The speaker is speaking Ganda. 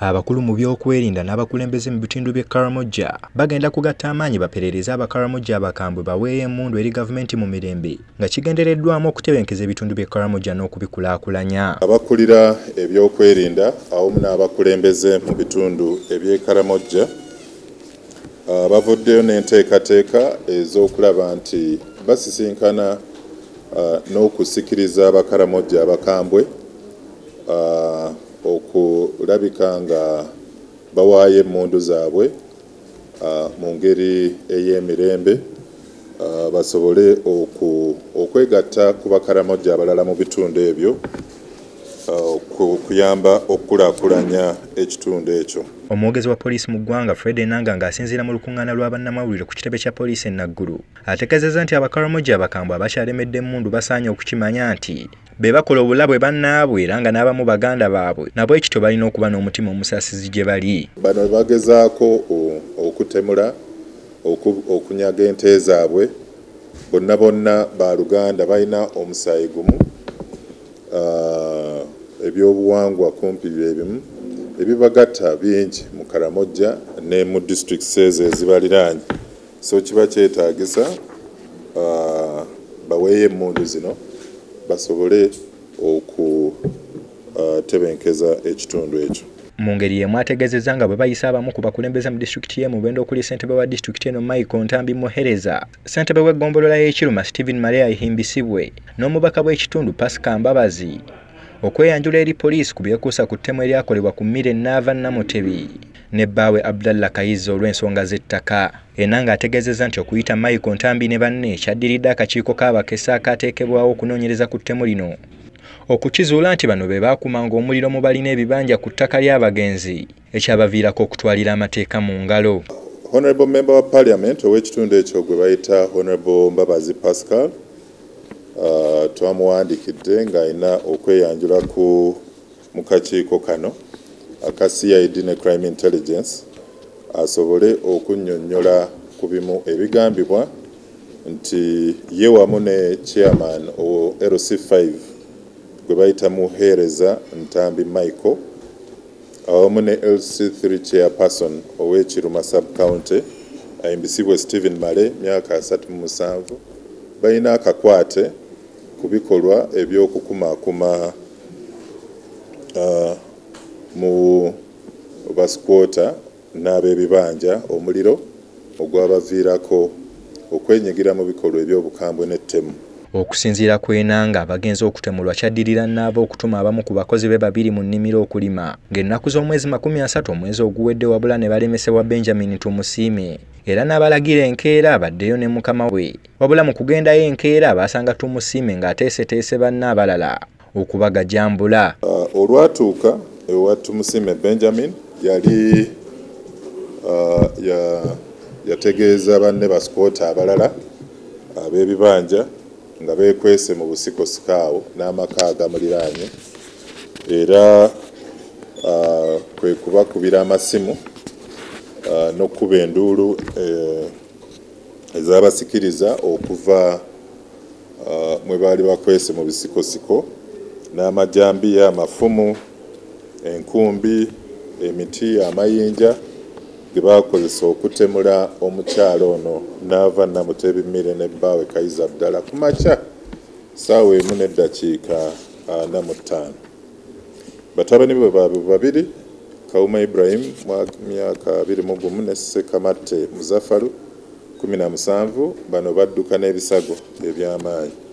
abakulu mu byokwerinda n'abakulembeze mu bitundu by'e Karamoja bagenda kugatta amaanyi baperereze abakaramoja abakambwe baweeyo emmundu eri gavumenti mu mirembe nga kigendereddwamu okutebenkeza ebitundu by'e Karamoja n'okubikulaakulanya. Abakulira ebyokwerinda awamu n'abakulembeze mu bitundu eby'e Karamoja bavuddeyo n'enteekateeka ez'okulaba nti basisinkana n'okusikiriza abakaramoja abakambwe okulabika nga bawaayo emmundu zaabwe uh, mu ngeri ey'emirembe uh, basobole okwegatta ku bakaramoja abalala mu bitundu ebyo okuyamba uh, okukulaakulanya ekitundu ekyo. Omwogezi wa poliisi mu ggwanga fred enanga ng'asinziira mu lukuŋŋaana lwa bannamawulire ku kitebe kya poliisi e naggulu ategeezezza nti abakaramoja abakambwe abakyalemedde emmundu basaanye okukimanya nti be bakola obulabwe bannaabwe era nga n'abamu baganda baabwe nabo ekityo balina okuba n'omutima omusaasizi gye bali. Bano bagezaako okutemula okunyaga ente zaabwe. Bonna bonna baluganda balina omusaayi gumu ebyobuwangwa kumpi byebimu ebibagatta bingi mu karamojja ne mu disitulikisi ezo ezibaliraanye. So kiba kyetaagisa baweeyo emmundu zino basobole okutebenkeza ekitundu ekyo. Mu ngeri yemu ategeezezza nga bwe bayisa abamu ku bakulembeze mu disitulikiti y'e mubendo okuli ssentebe wa disitulikiti eno michael ntambi muhereza. Ssentebe w'eggombolola y'ekiruma stephen male ayihimbisibwe n'omubaka bw'ekitundu pasika mbabazi. Okweyanjula eri poliisi ku byekuusa ku ttemu eryakolebwa ku mmere naava namutebi ne bbaawe abdallah kayiza olw'ensonga z'ettaka. Era ng'ategeezezza nti okuyita michael ntambi ne banne kyaddiridde akakiiko k'abakesa akaateekebwawo okunoonyereza ku ttemu lino. Okukizuula nti bano be baakumanga omuliro mu balina ebibanja ku ttaka ly'abagenzi ekyabaviirako okutwalira amateeka mu ngalo. Honorable member wa parliament ow'ekitundu ekyo gwe bayita honorable mbabazi pascal uh, twamuwandikidde ng'alina okweyanjula ku mu kakiiko kano aka cid ne crime intelligence asobole okunnyonnyola ku bimu ebigambibwa nti ye wamu ne chairman o lc5 gwe bayita muheereza ntambi michael awamu ne lc3 chairperson ow'ekiruma subcounty ayimbisibwe stephen male myaka 37 balina akakwate ku bikolwa ebyokukumaakuma uh, mu basikwota n'ab'ebibanja omuliro ogwabaviirako okwenyigira mu bikolwa eby'obukambwe n'ettemu okusinziira ku enanga abagenzi okutemulwa kyaddirira naaba okutuma abamu ku bakozi be babiri mu nnimiro okulima. Ng'ennaku z'omwezi 30 omwezi oguwedde wabula ne balemesebwa benjamin tumusiime. Era n'abalagira enkeera baddeyo ne mukama we. Wabula mu kugendayo enkeera baasanga tumusiime ng'ateeseteese banne abalala. Okubagajambula. Uh, olwatuuka ewa tumusiime benjamin yali uh, yategeeza ya banne basikota abalala ab'ebibanja nga beekwese mu busikosiko awo n'amaka agamuliraanye. Era uh, kwe kubakubira amasimu uh, n'okkuba enduulu uh, ezabasikiriza okuva uh, mwe baali bakwese mu bisikosiko n'amajambiya amafumu enkumbi emiti amayinja ge bakozesa okutemula omukyalo ono naava namutebi mmire nebbaawe kayiza ddala ku makya saawa emu n'eddakiika ana mu ttaano. Batabani bwe baabwe babiri kawuma ibrahim myaka abiri mu gumu ne sekamatte na musanvu bano badduka n'ebisago eby'amaanyi